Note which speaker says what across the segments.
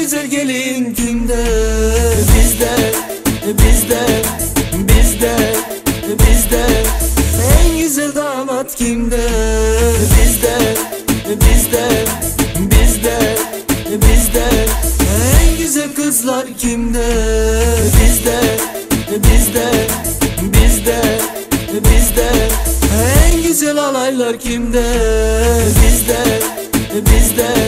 Speaker 1: güzel gelin kimde Bizde, bizde, bizde, bizde. En güzel damat kimde? Bizde, bizde, bizde, bizde. En güzel kızlar kimde? Bizde, bizde, bizde, bizde. En güzel alaylar kimde? Bizde, bizde.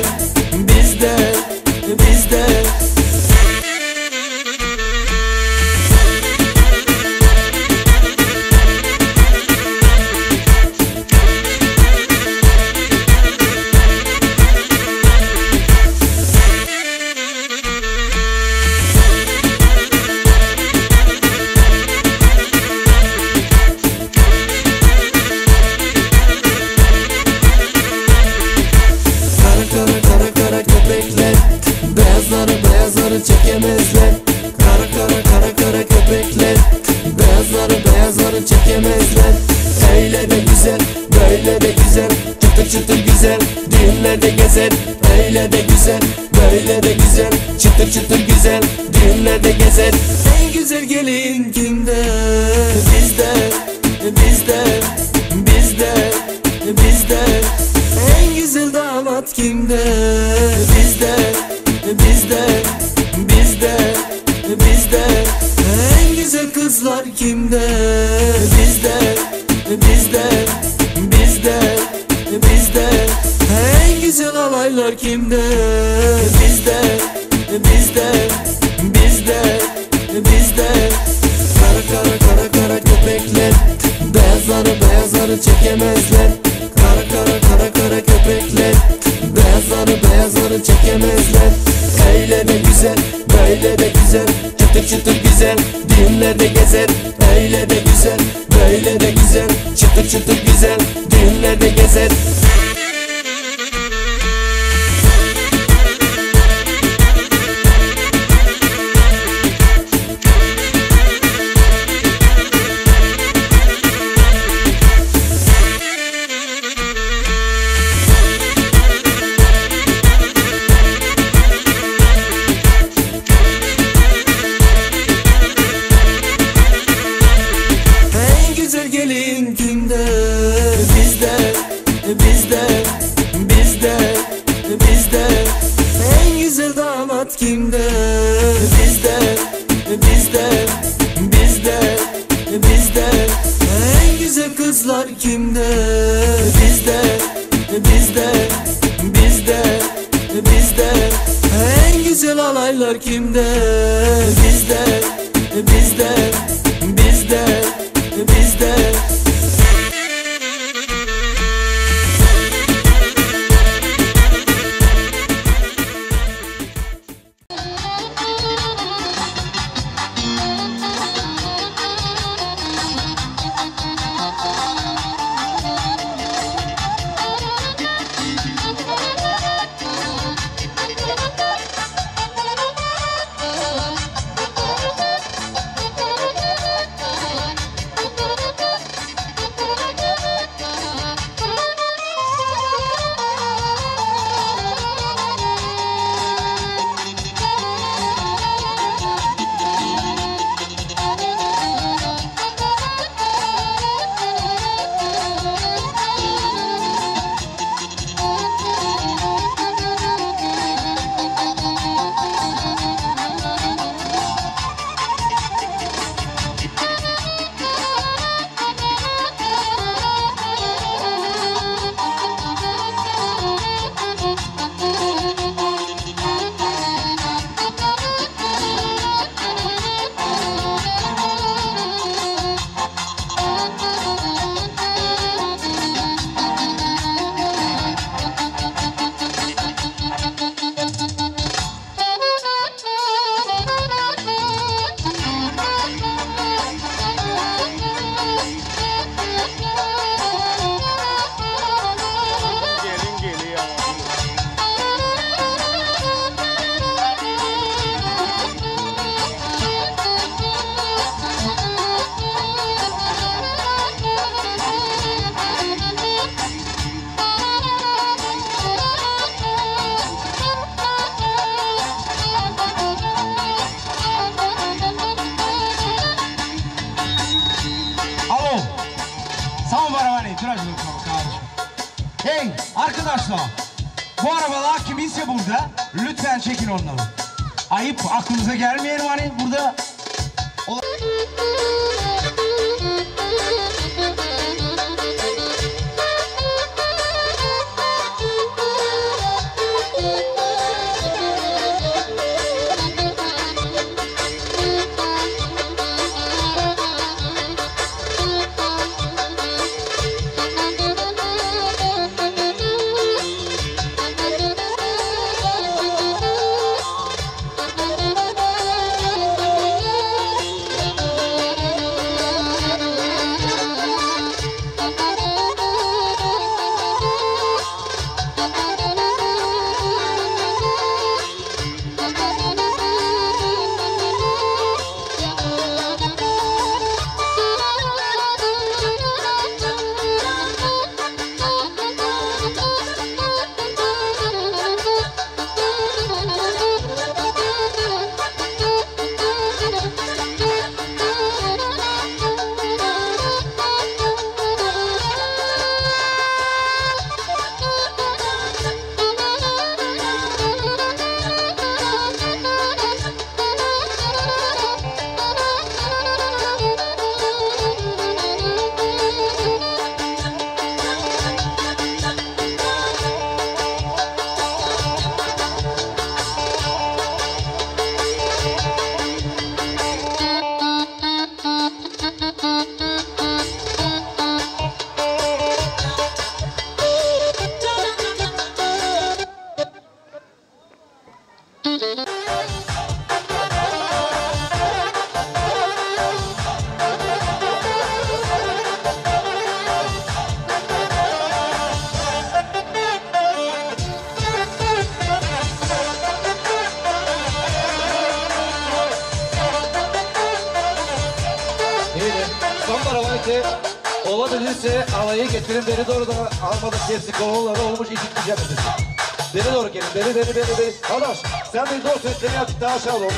Speaker 1: Sen de
Speaker 2: dost et seni artık daha aşağı alalım.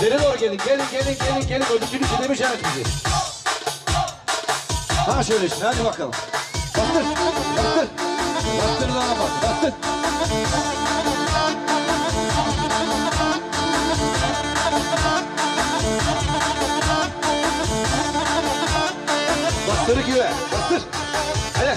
Speaker 2: Deri doğru gelin, gelin, gelin, gelin, gelin. Öbürsünü dinlemiş evet bizi. Ha şöyle şimdi, hadi bakalım. Bastır, bastır. Bastır lan bak, bastır. Bastır güve, bastır. Hele.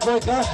Speaker 2: Bad Boy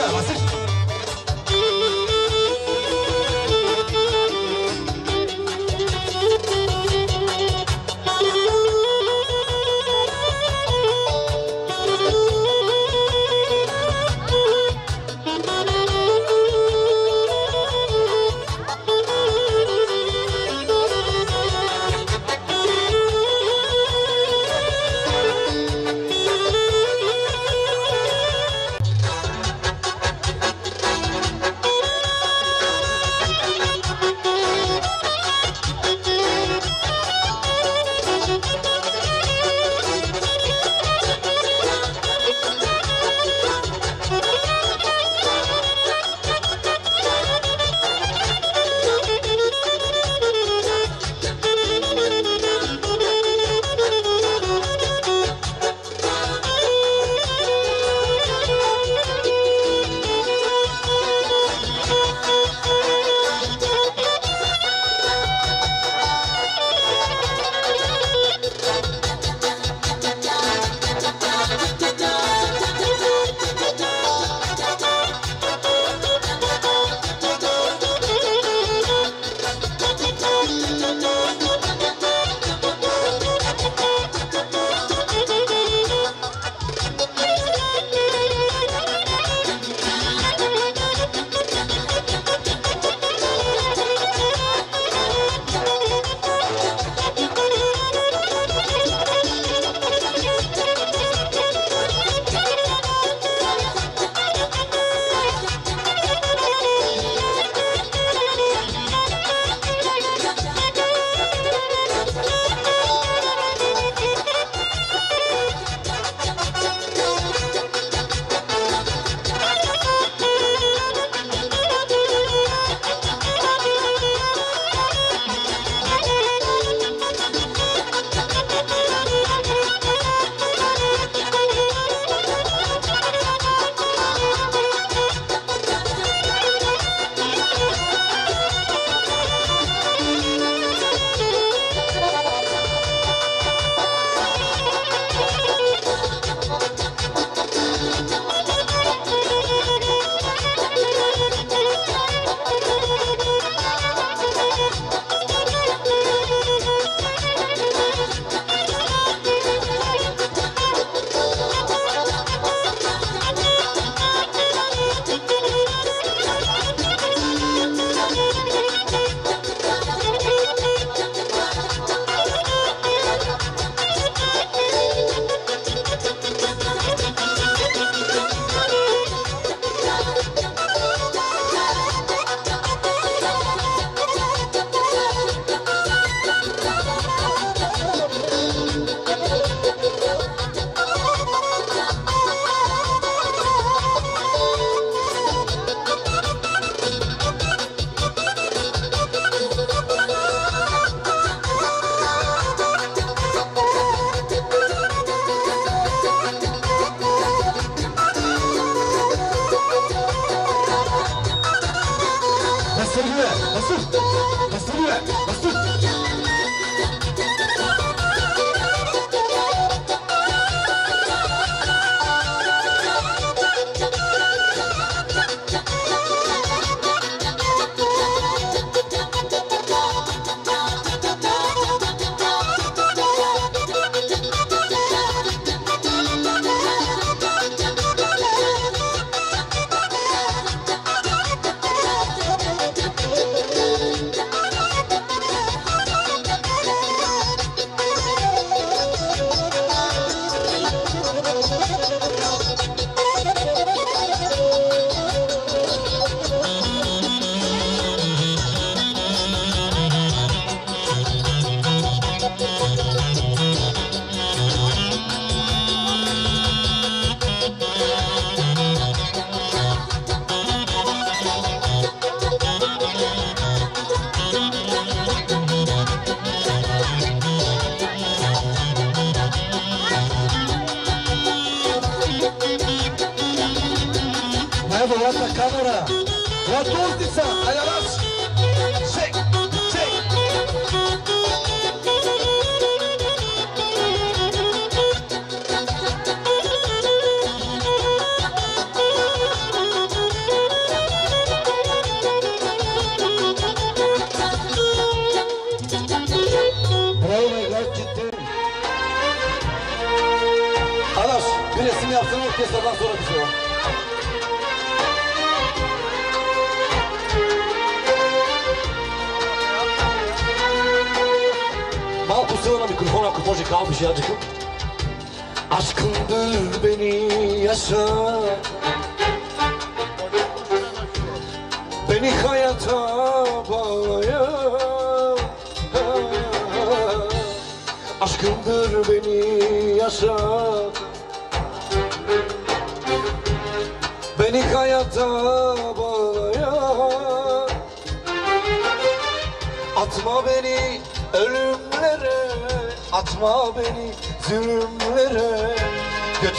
Speaker 2: は忘れ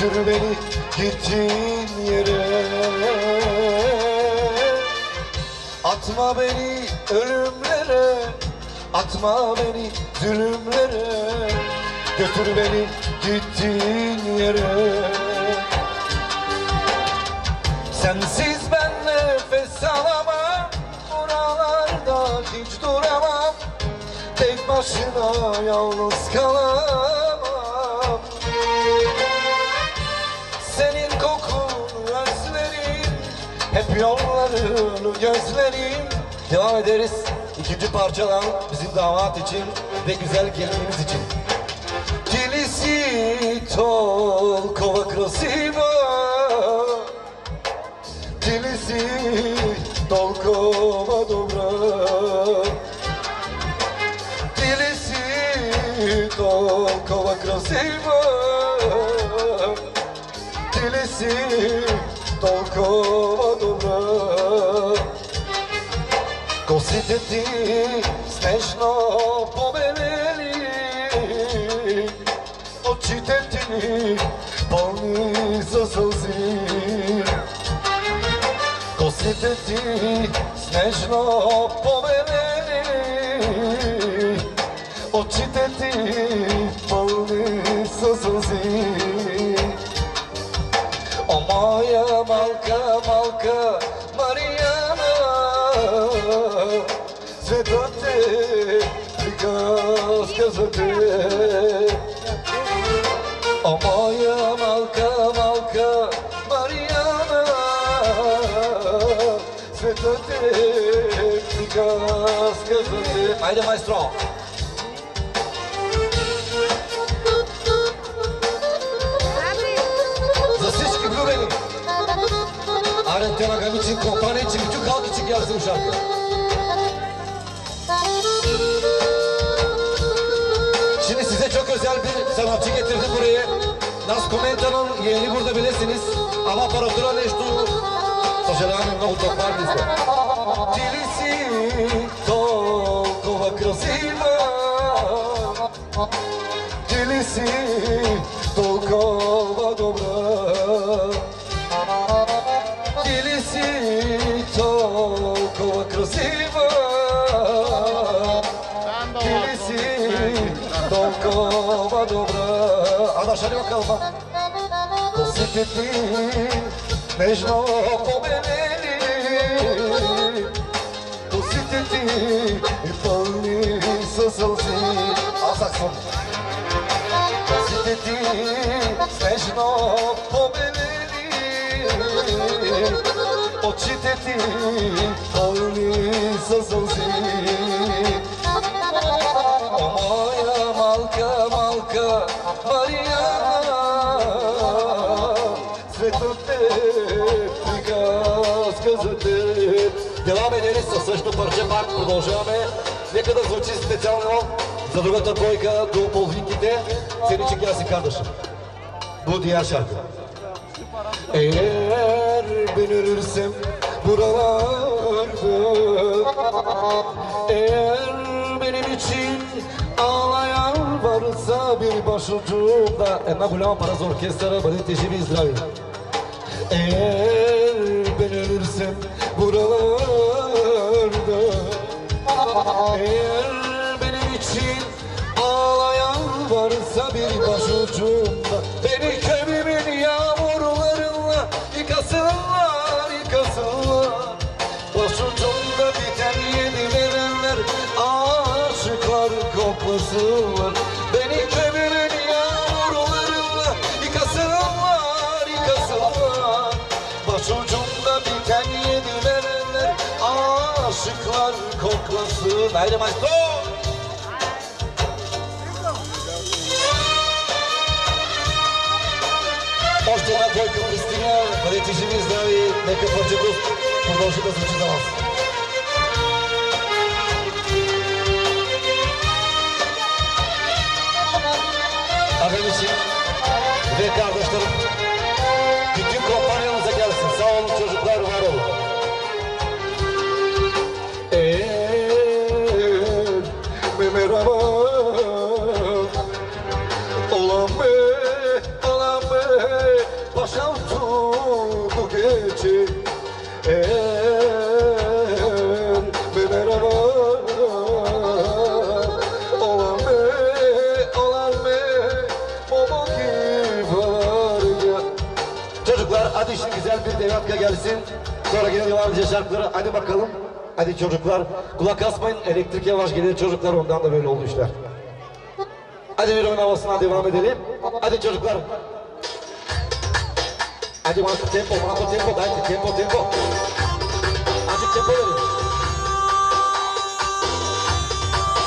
Speaker 2: Götür beni gittiğin yere. Atma beni ölümlere Atma beni zulümlere. Götür beni gittiğin yere. Sensiz ben nefes alamam Buralarda hiç duramam. Tek başına yalnız kalamam yollarını gözlerim. Devam ederiz. İkinci parçadan bizim damat için ve güzel gelinimiz için. Dilisi tol kova krosima Dilisi tol kova dobra. Dilisi tol kova krosima Dilisi Толкова добра? Косите ти снежно побелели Очите ти пълни със сълзи Косите ти снежно побелели sokakı Amaya malka malka Mariana Svetote Tikas kazı Haydi maestro За всички влюбени! Аре, тема гамичин компания, че ми тюк халки, че ги аз слушам. Nas Komenta'nın yeğeni burada bilirsiniz. Ama aparatura нещо. Съжалявам, много топарни сте. Ти ли си толкова красива? Ти ли си толкова добра? Ще ли кълба? Косите ти нежно побелели Косите ти и пълни със сълзи. Аз саксфон Косите ти снежно побелели Очите ти пълни със сълзи продължаваме. Нека да звучи специално за другата двойка до половинките. Сениче Гяси Kardeşim. Bu diğer şarkı. Eğer ben ölürsem buralarda Eğer için ağlayan varsa bir başucumda Emma Gulam Paraz Orkestra Balet Eşi İsrail Eğer ben ölürsem buralarda eğer benim için ağlayan varsa bir başucumda koklasın Haydi maestro! Още една двойка пристига, бъдете живи и здрави, нека Пърчеков продължи да звучи за вас. Edeceğiz şarkılara. Hadi bakalım. Hadi çocuklar kulak asmayın. Elektrik yavaş gelir çocuklar ondan da böyle oldu işler. Hadi bir oyun havasına devam edelim. Hadi çocuklar. Hadi manto tempo, manto tempo, dai tempo, tempo. Hadi tempo verin.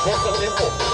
Speaker 2: Forza tempo.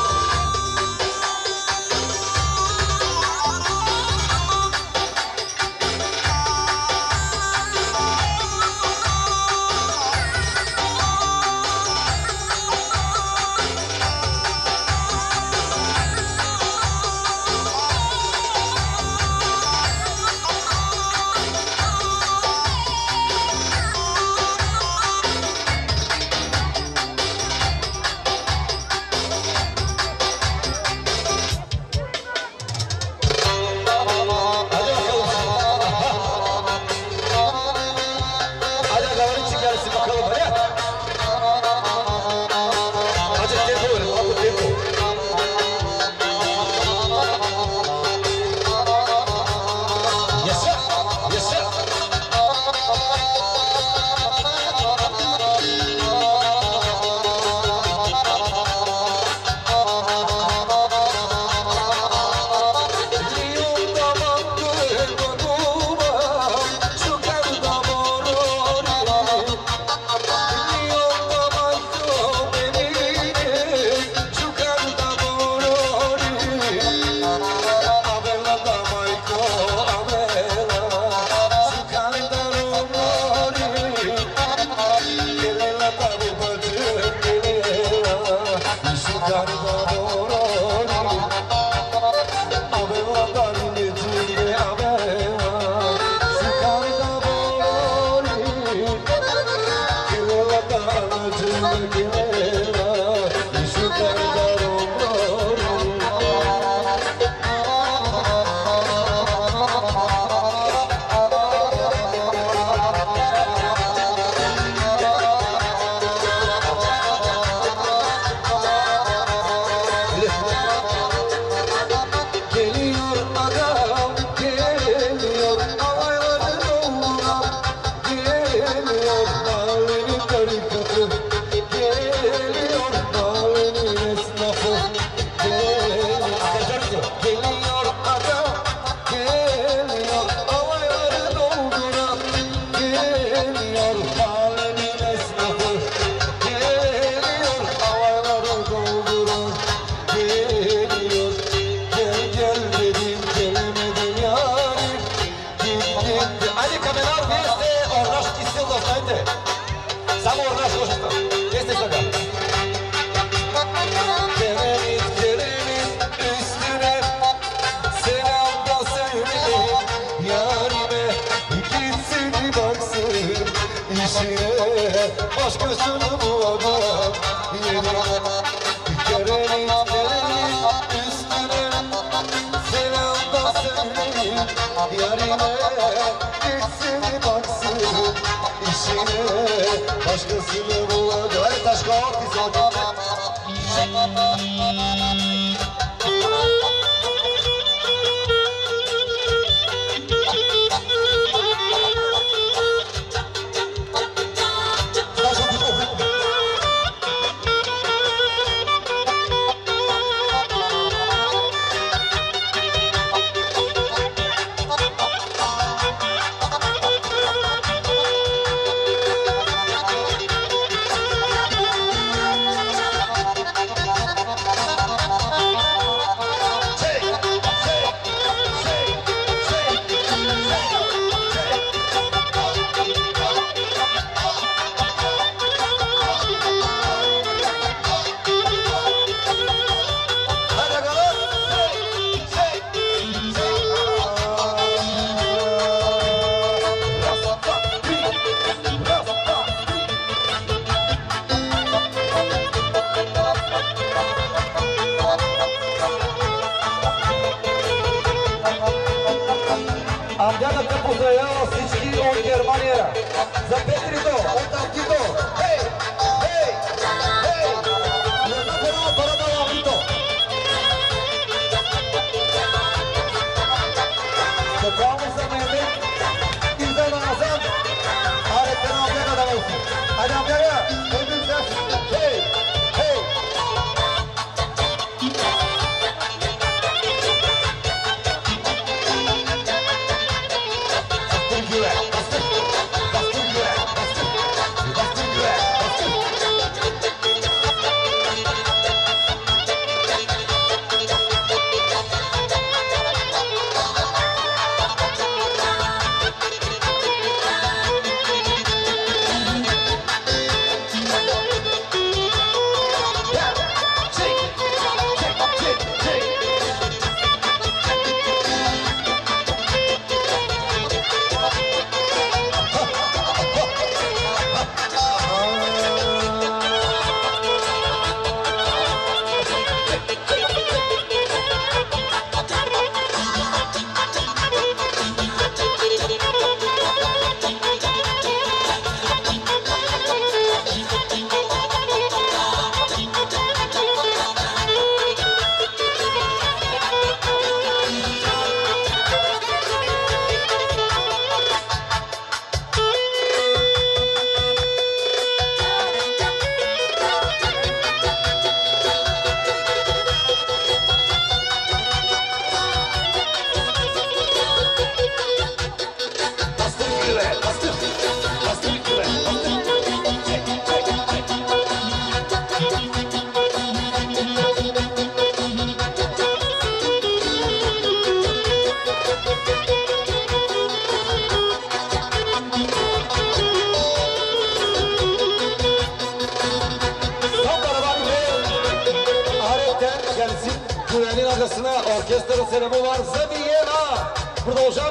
Speaker 2: Orkestra selamı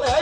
Speaker 2: var.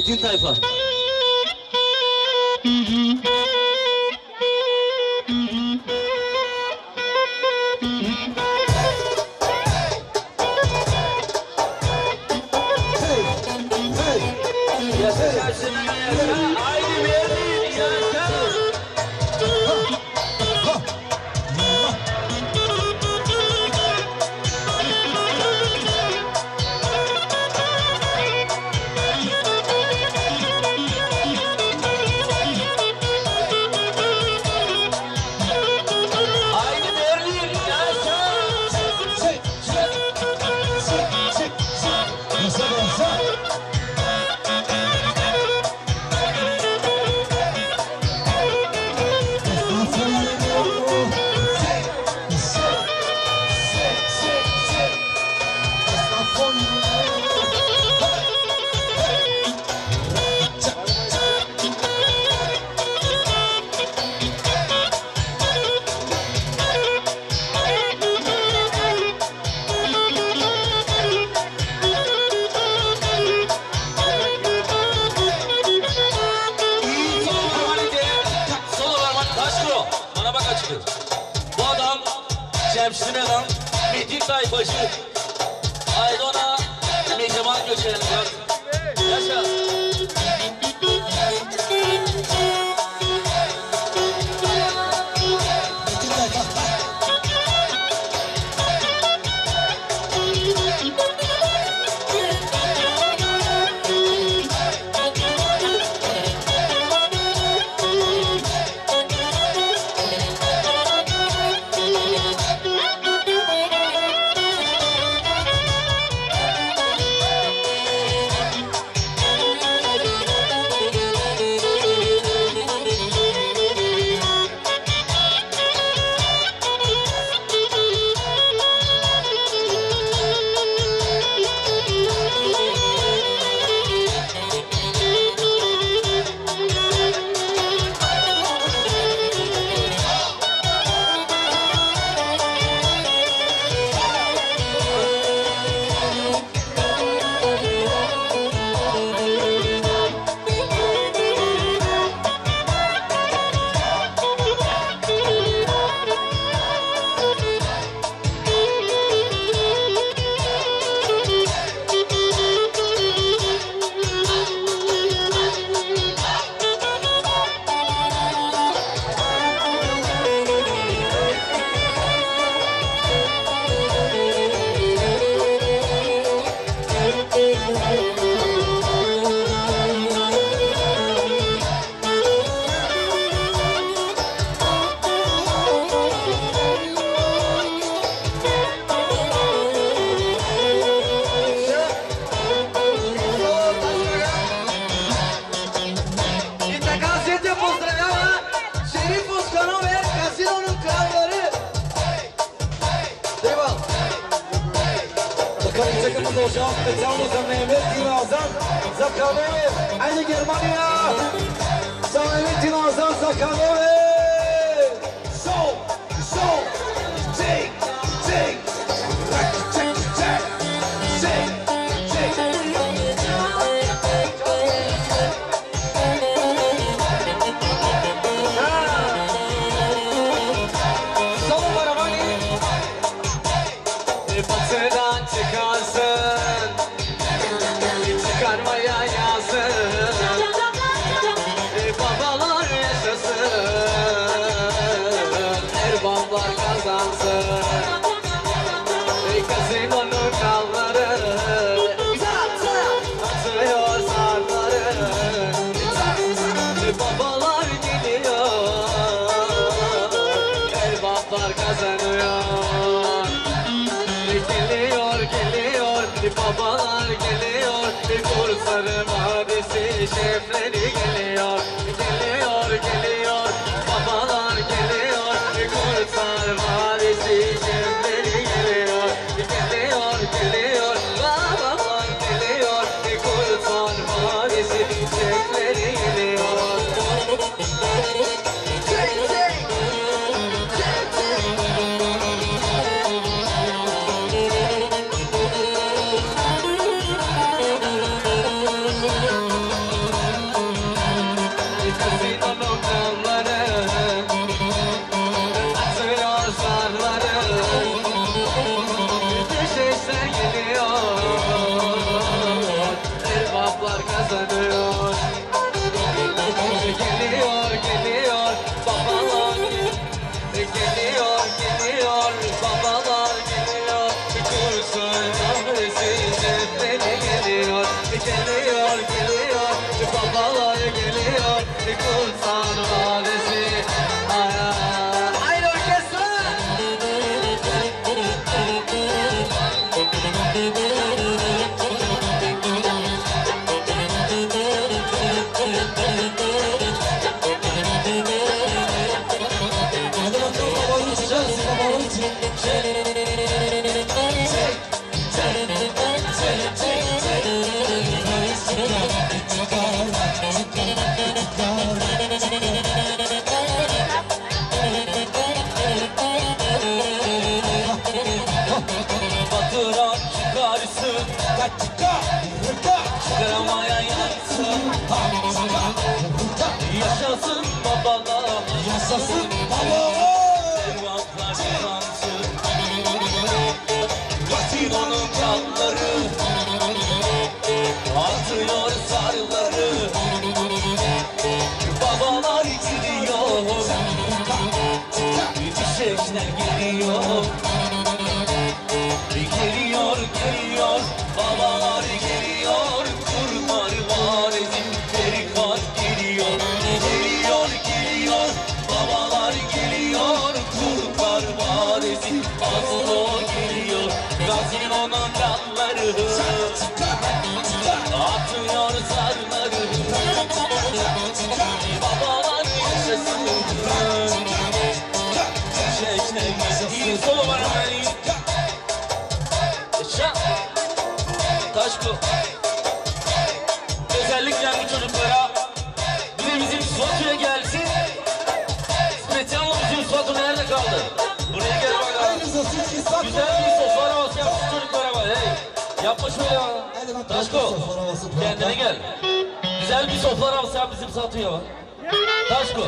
Speaker 1: Edinho Taivan. 兄弟啊 Nabzı atıyor. Taşko.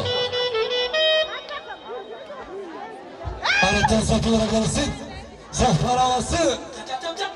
Speaker 2: Anıttan
Speaker 3: satılarak alsın. Zahbar havası.
Speaker 2: Çap çap çap.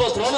Speaker 2: вопрос.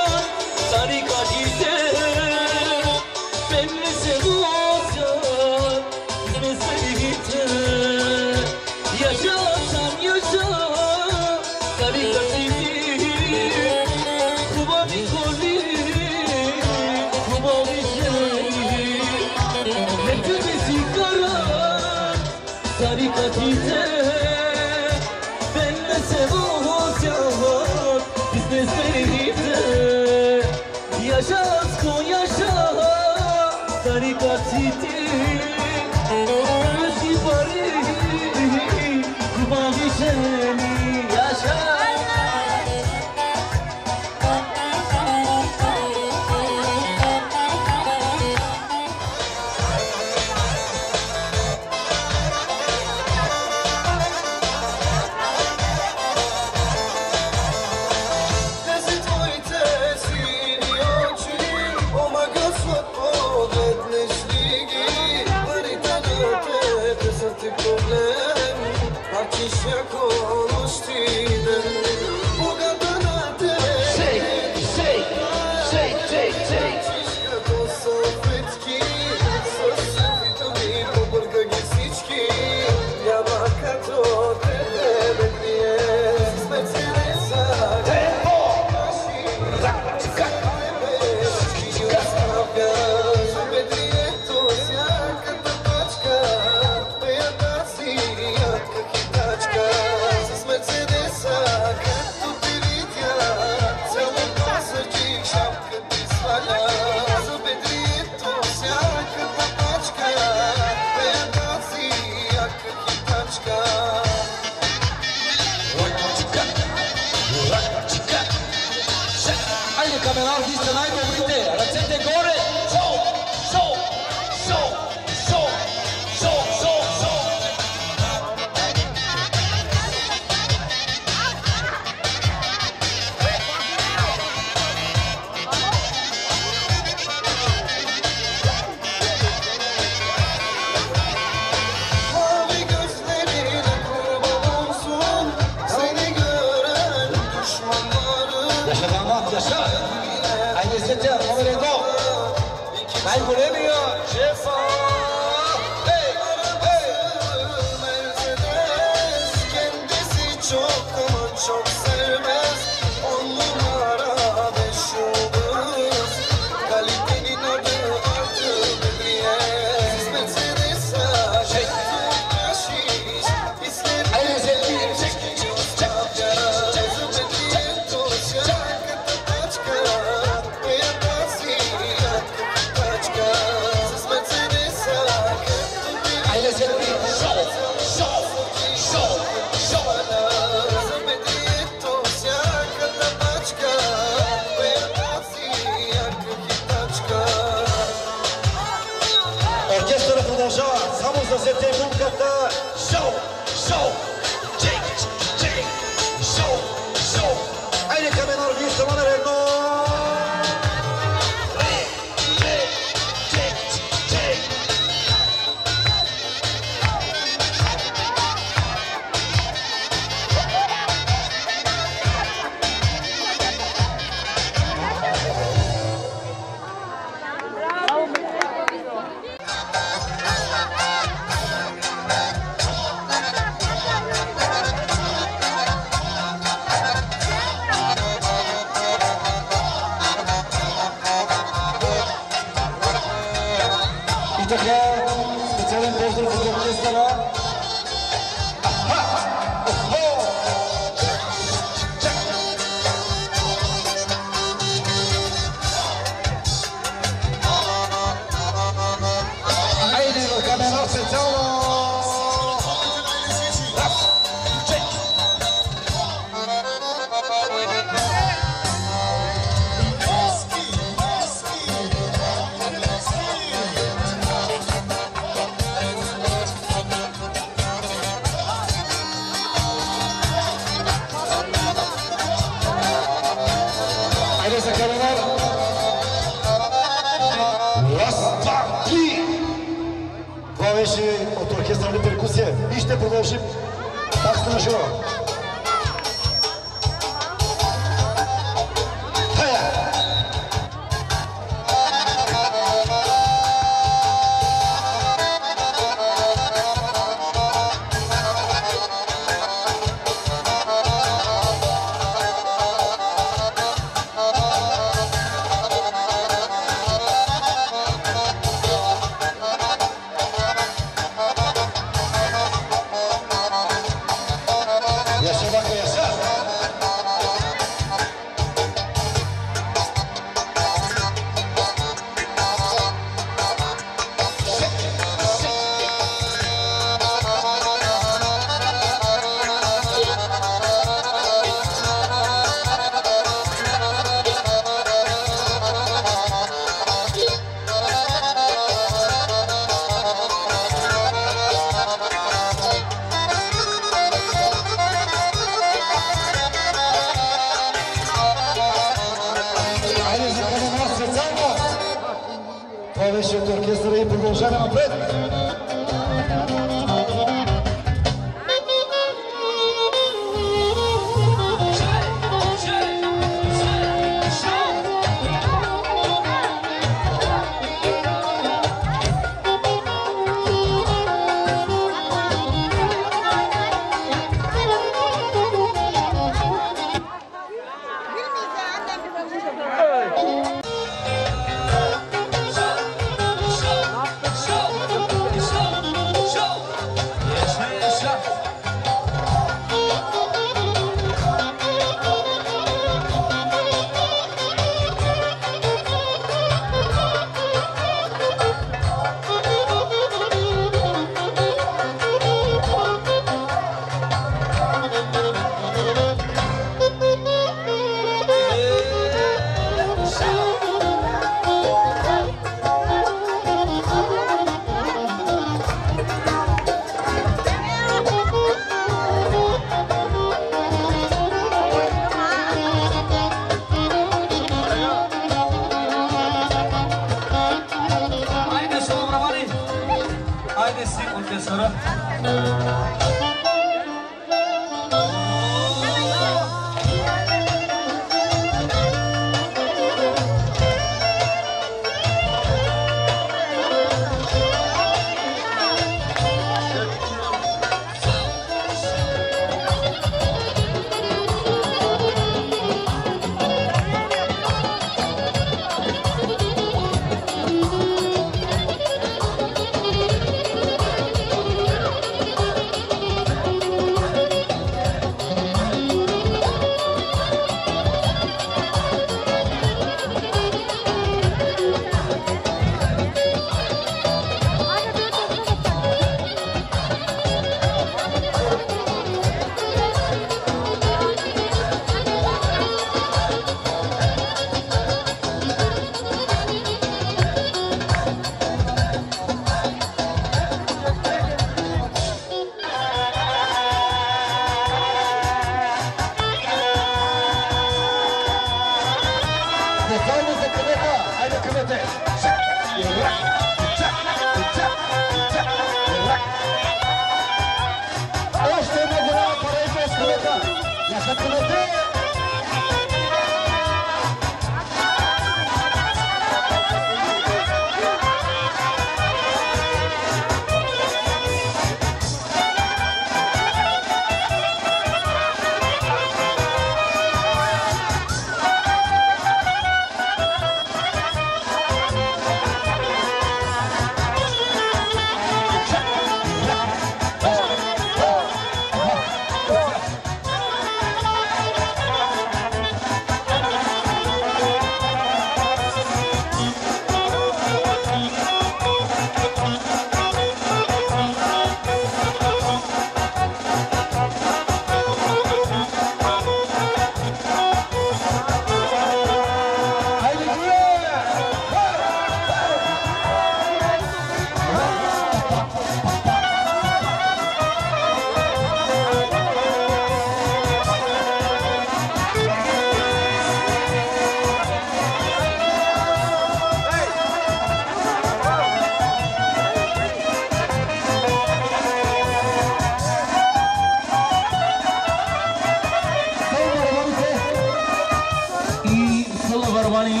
Speaker 3: Romani.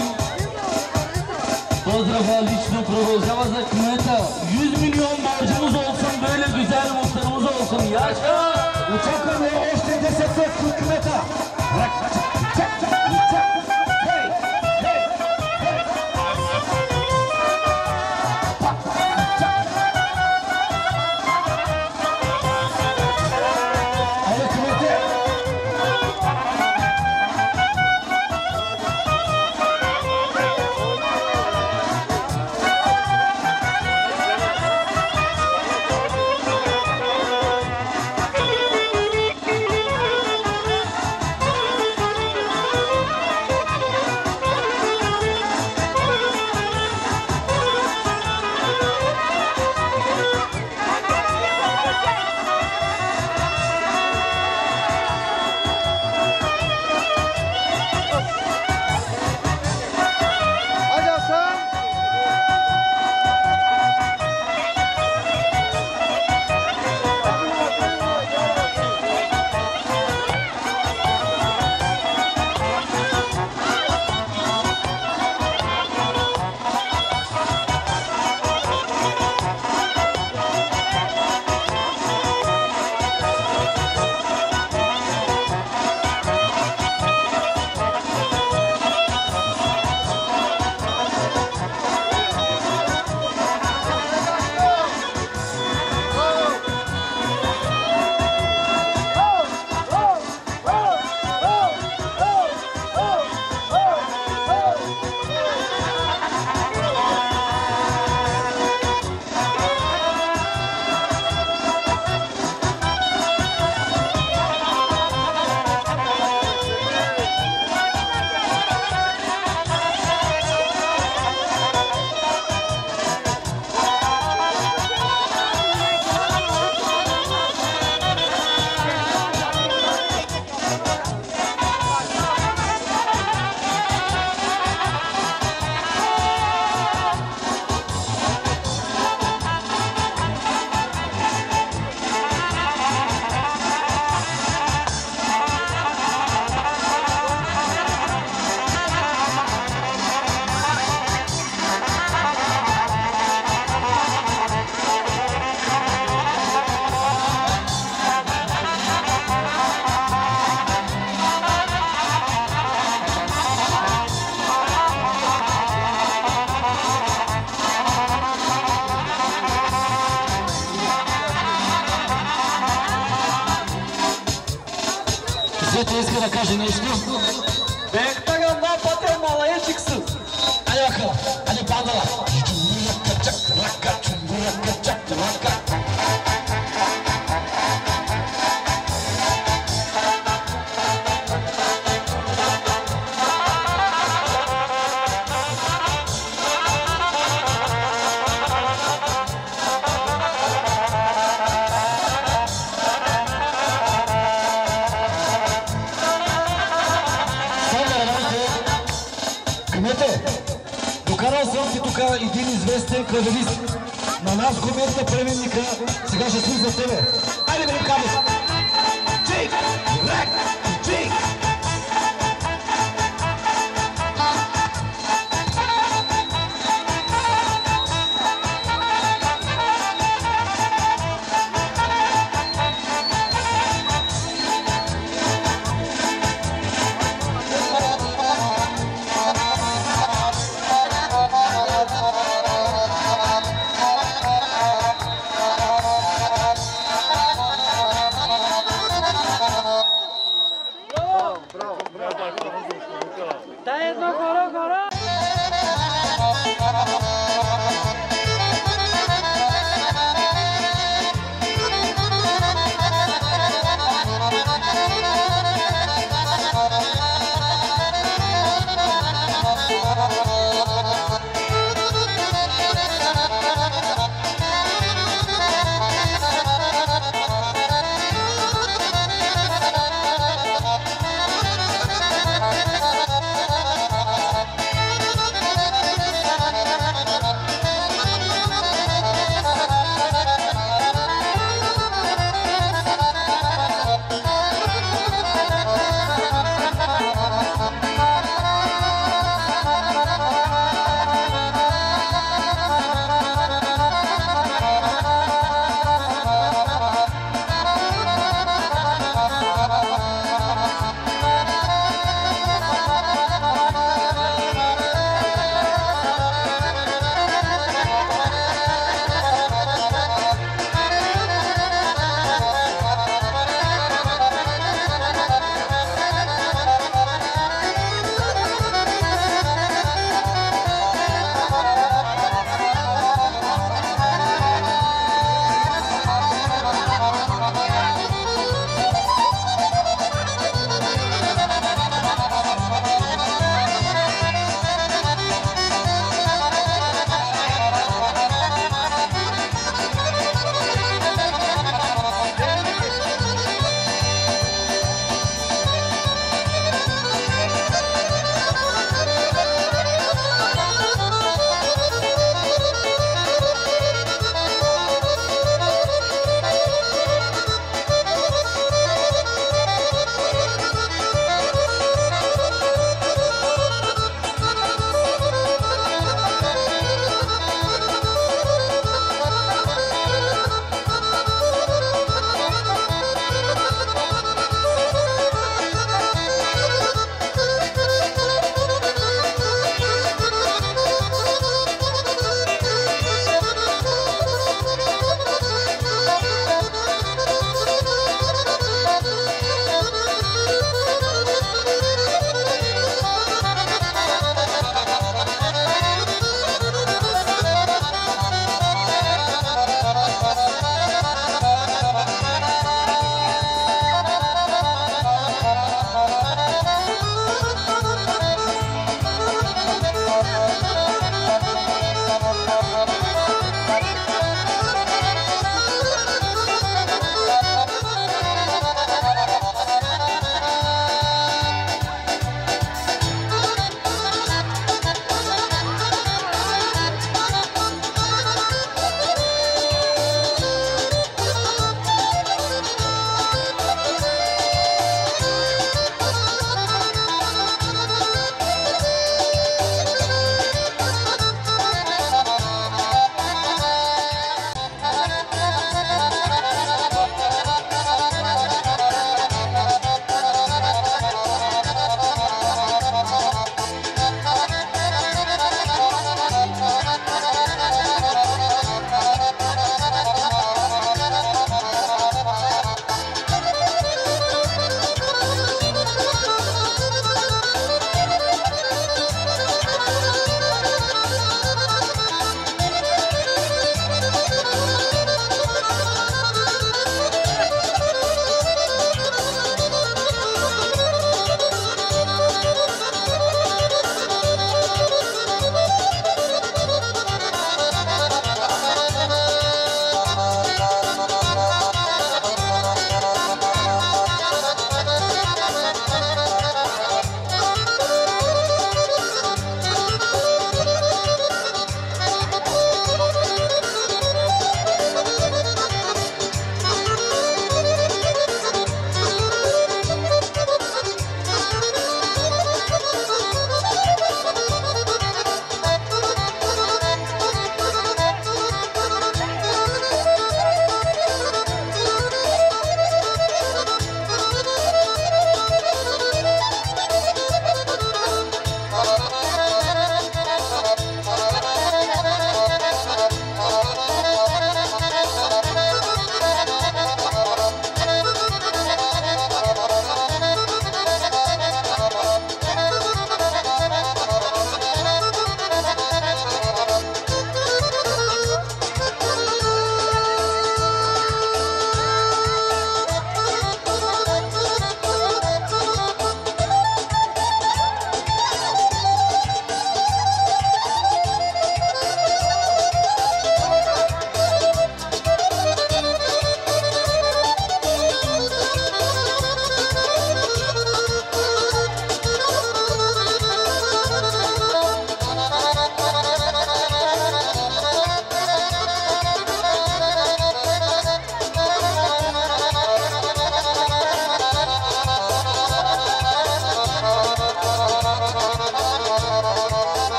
Speaker 3: Pozdrav lično продължава за кмета. 100 milyon borcumuz olsun, böyle güzel muhtarımız olsun. Yaşa!
Speaker 2: Очакваме още 10 лет от кмета. Hadi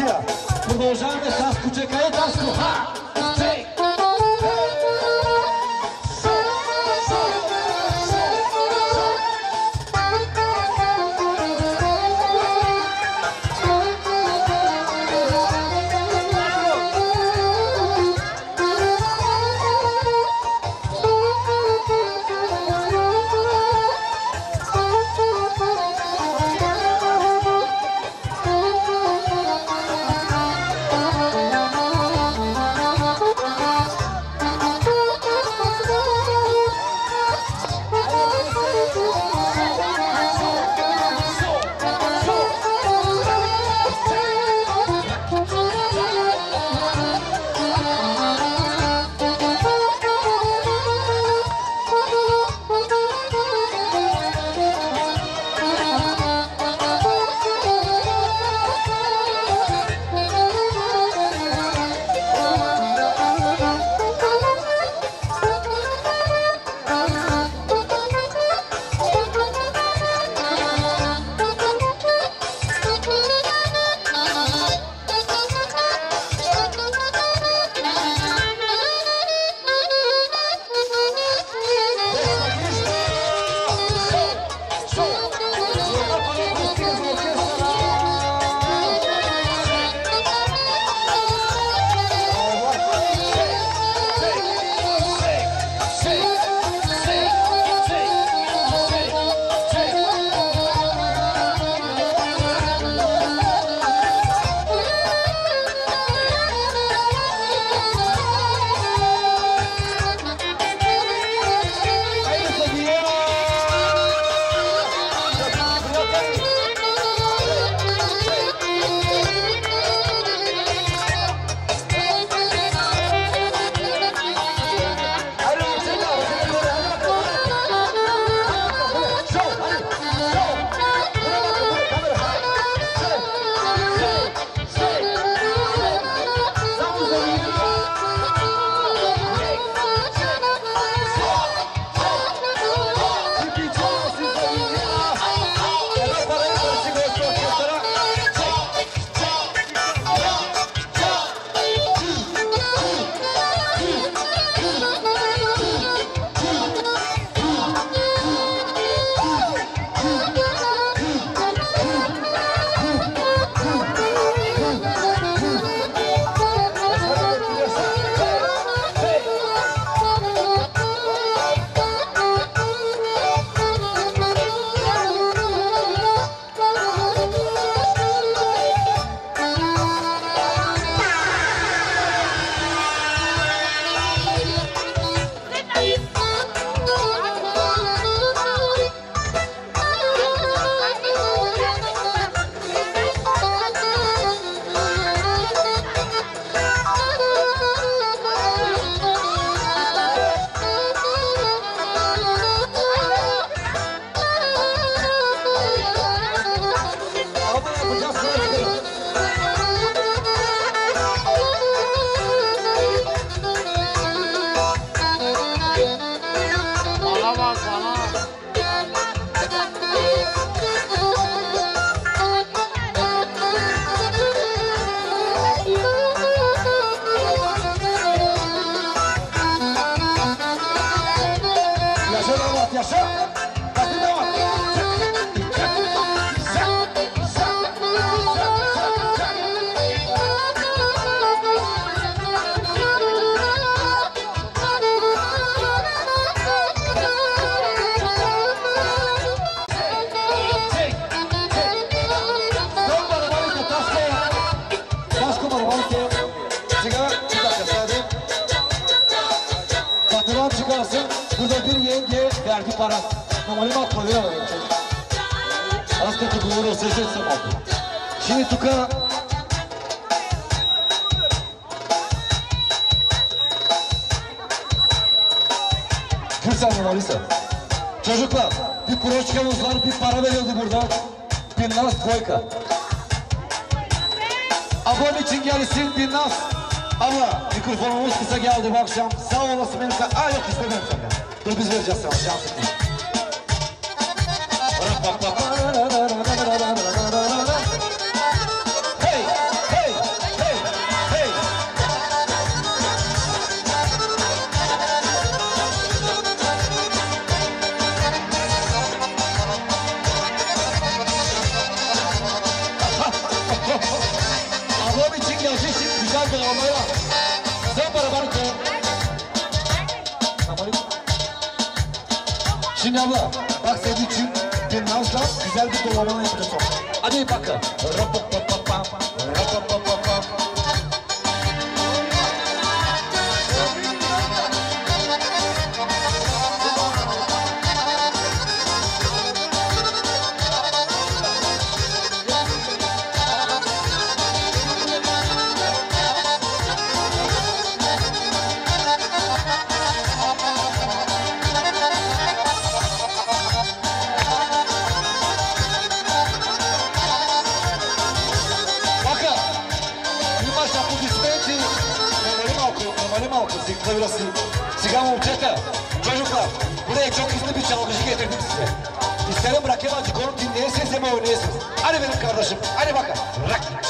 Speaker 2: Atencja! Podążamy, Sasku, czekaj, Tasku, ha! Tamam mı? Sigma burası. Sigma uçete. Çocuklar buraya çok hızlı bir çalgıcı getirdim size. İsterim rakip antikorun dinleyesiniz ama oynayasınız. Hadi benim kardeşim. Hadi bakın. Rak rak.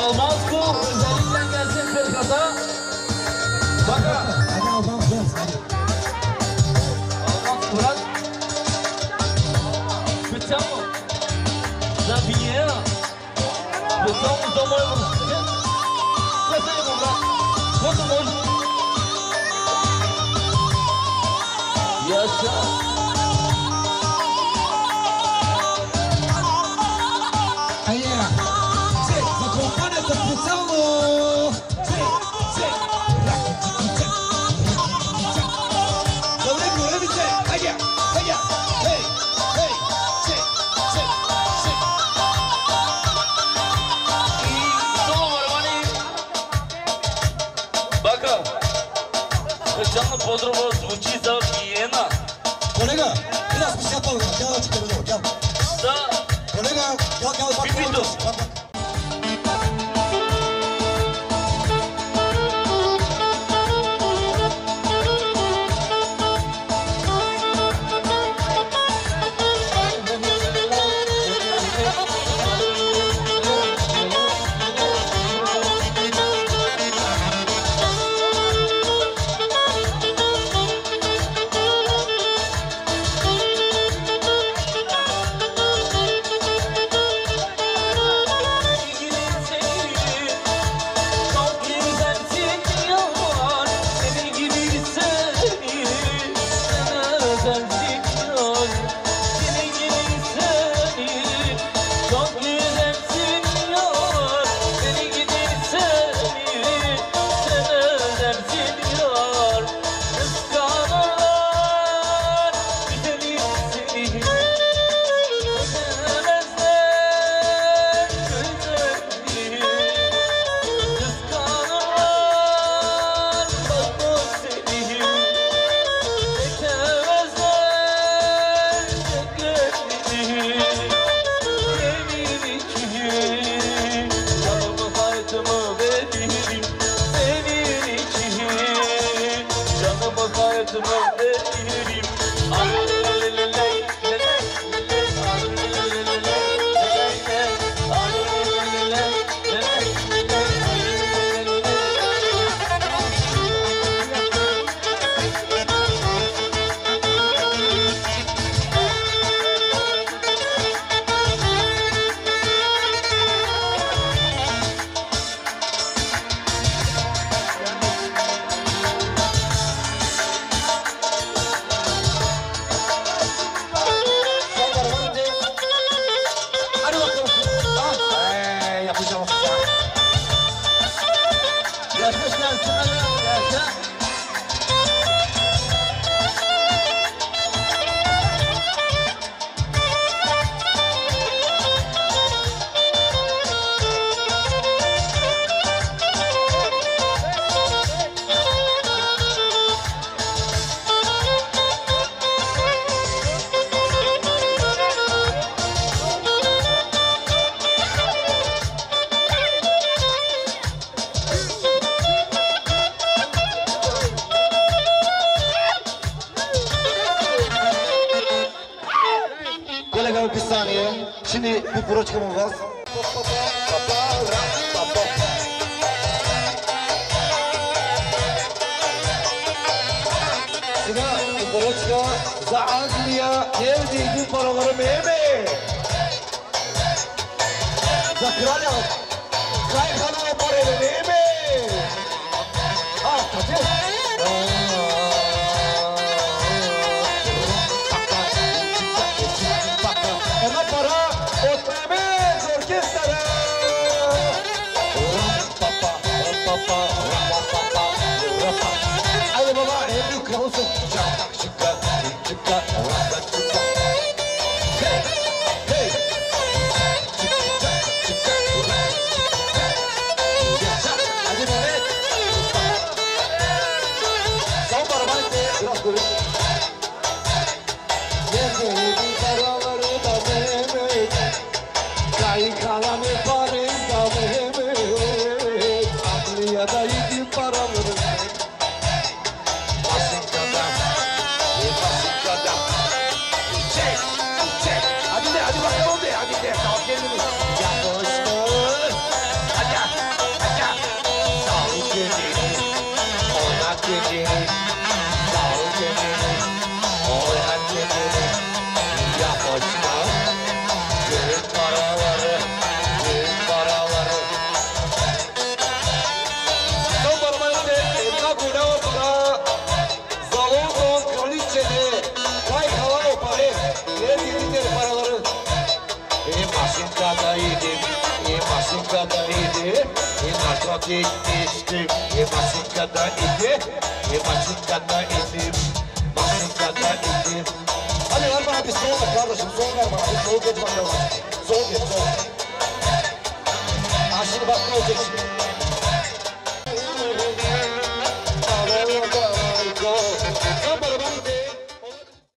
Speaker 2: Oh, Almanza.